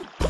you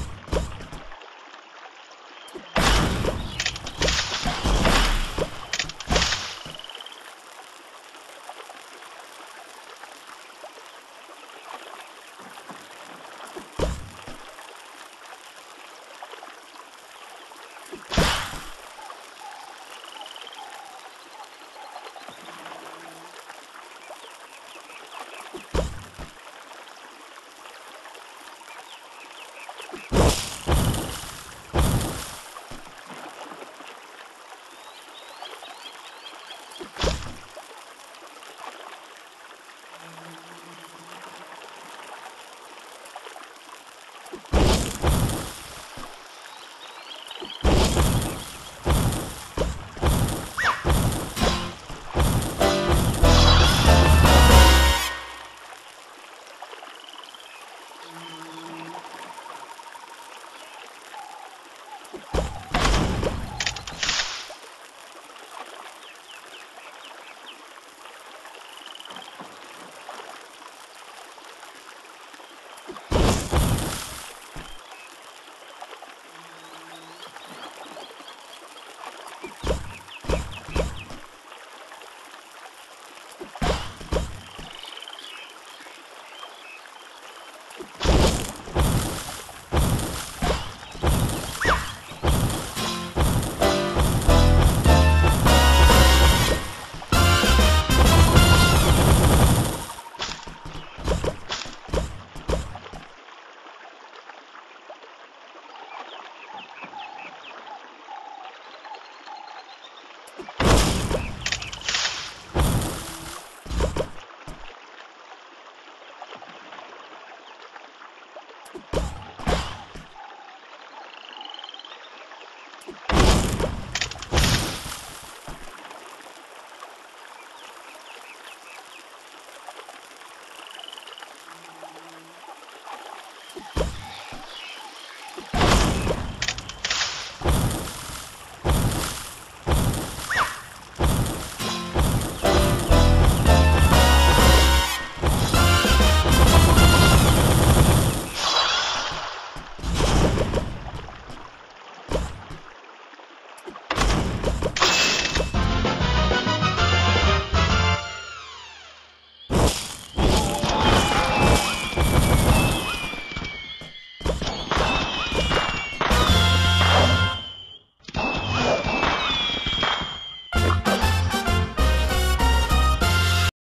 you